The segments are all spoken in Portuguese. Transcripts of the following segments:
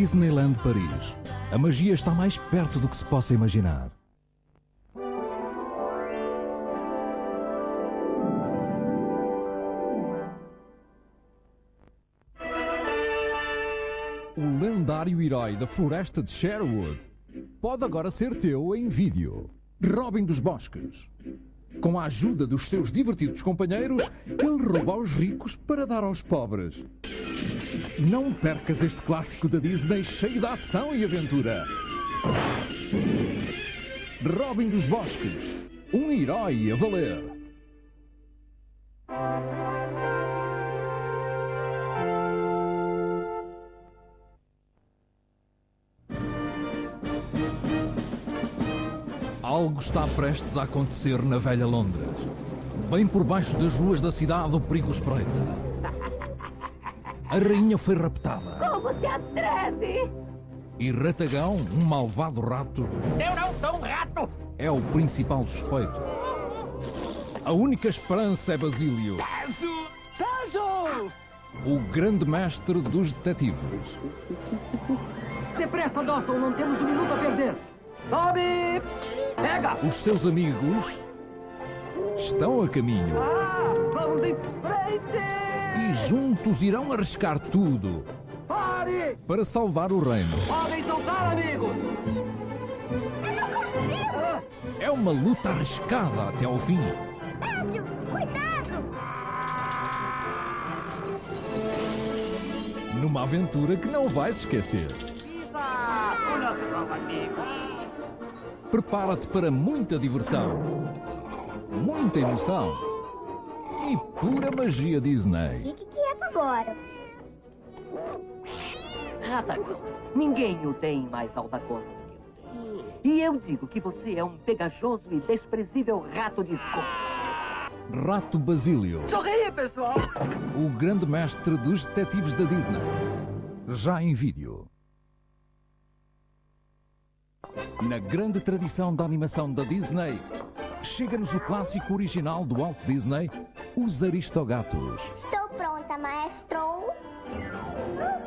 Disneyland Paris. A magia está mais perto do que se possa imaginar. O lendário herói da floresta de Sherwood pode agora ser teu em vídeo. Robin dos Bosques. Com a ajuda dos seus divertidos companheiros, ele rouba aos ricos para dar aos pobres. Não percas este clássico da Disney cheio de ação e aventura. Robin dos Bosques. Um herói a valer. Algo está prestes a acontecer na velha Londres. Bem por baixo das ruas da cidade, o perigo espreita. A rainha foi raptada. Como se atreve? E Ratagão, um malvado rato, Eu não sou um rato! é o principal suspeito. A única esperança é Basílio, Tazo! Tazo! o grande mestre dos detetives. Depressa, Dawson, não temos um minuto a perder. Sobe! Pega! Os seus amigos estão a caminho Ah, vamos em frente! E juntos irão arriscar tudo Pare! para salvar o reino. Podem soltar, amigos! É uma luta arriscada até ao fim. Cuidado! Numa aventura que não vai se esquecer. Viva o nosso novo amigo! Prepara-te para muita diversão, muita emoção e pura magia Disney. Fique quieto agora. Ratagão, ninguém o tem mais alta conta do que eu tenho. E eu digo que você é um pegajoso e desprezível rato de esgoto. Rato Basílio, Sorri, pessoal! o grande mestre dos detetives da Disney. Já em vídeo. Na grande tradição da animação da Disney, chega-nos o clássico original do Walt Disney, Os Aristogatos. Estou pronta, maestro.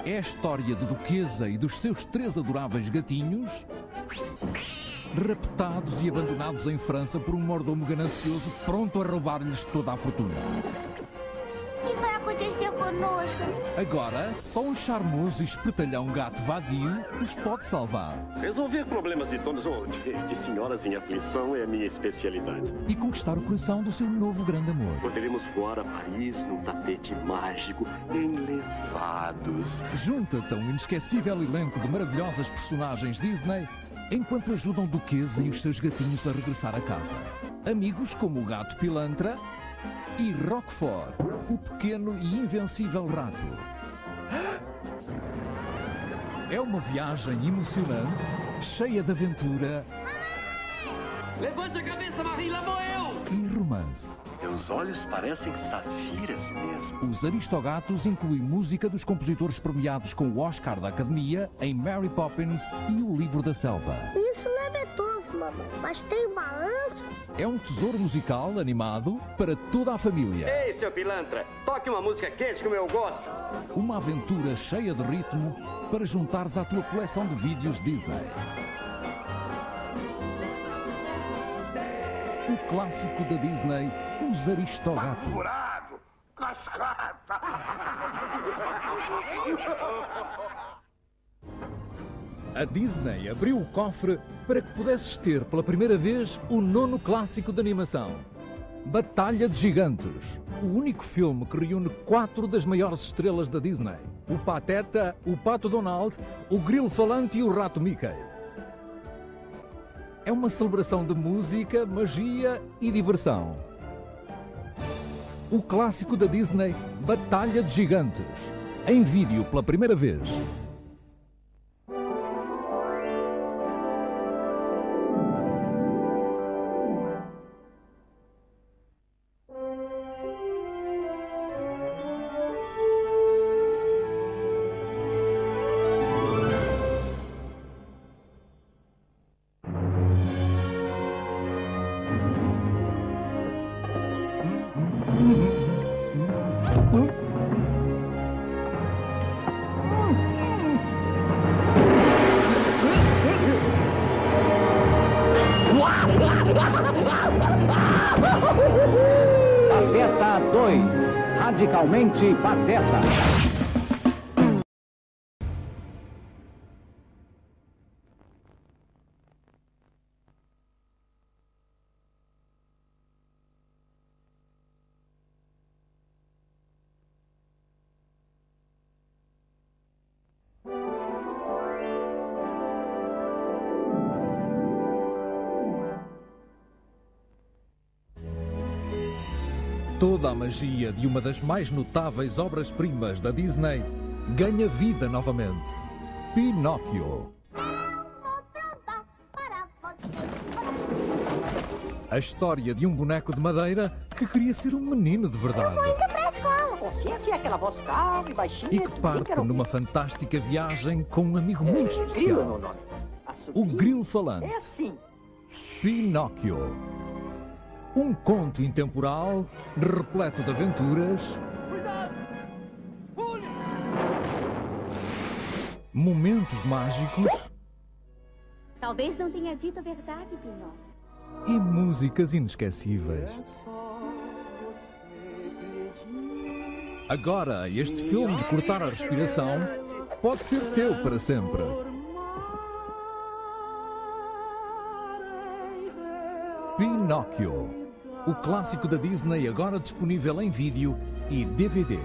É a história de Duquesa e dos seus três adoráveis gatinhos raptados e abandonados em França por um mordomo ganancioso pronto a roubar-lhes toda a fortuna. O que vai acontecer conosco? Agora, só um charmoso e espertalhão gato vadio os pode salvar Resolver problemas de donos ou de, de senhoras em aflição é a minha especialidade. e conquistar o coração do seu novo grande amor. Poderemos voar a Paris num tapete mágico, elevados. Junta-te a um inesquecível elenco de maravilhosas personagens Disney enquanto ajudam Duquesa e os seus gatinhos a regressar a casa. Amigos como o gato Pilantra e Roquefort, o pequeno e invencível rato. É uma viagem emocionante, cheia de aventura Levante a cabeça, Marie, lá vou eu! e romance. Teus olhos parecem safiras mesmo. Os Aristogatos incluem música dos compositores premiados com o Oscar da Academia em Mary Poppins e O Livro da Selva. Isso não é Beethoven, mamãe, mas tem um balanço. É um tesouro musical animado para toda a família. Ei, seu pilantra, toque uma música quente como eu gosto. Uma aventura cheia de ritmo para juntares à tua coleção de vídeos Disney. O clássico da Disney, Os Aristogatos. Furado! Cascata! A Disney abriu o cofre para que pudesses ter pela primeira vez o nono clássico de animação. Batalha de Gigantes, o único filme que reúne quatro das maiores estrelas da Disney: o Pateta, o Pato Donald, o Grilo Falante e o Rato Mickey. É uma celebração de música, magia e diversão. O clássico da Disney, Batalha de Gigantes, em vídeo pela primeira vez. 2. Radicalmente Pateta. Toda a magia de uma das mais notáveis obras-primas da Disney ganha vida novamente. Pinóquio. A história de um boneco de madeira que queria ser um menino de verdade. Consciência é aquela voz calma e baixinha. e que parte numa fantástica viagem com um amigo muito É, Grilo no especial. O. Grilo Falante. É assim. Pinóquio. Um conto intemporal, repleto de aventuras, momentos mágicos Talvez não tenha dito a verdade, Pinóquio. e músicas inesquecíveis. Agora, este filme de cortar a respiração pode ser teu para sempre. Pinóquio. O clássico da Disney agora disponível em vídeo e DVD.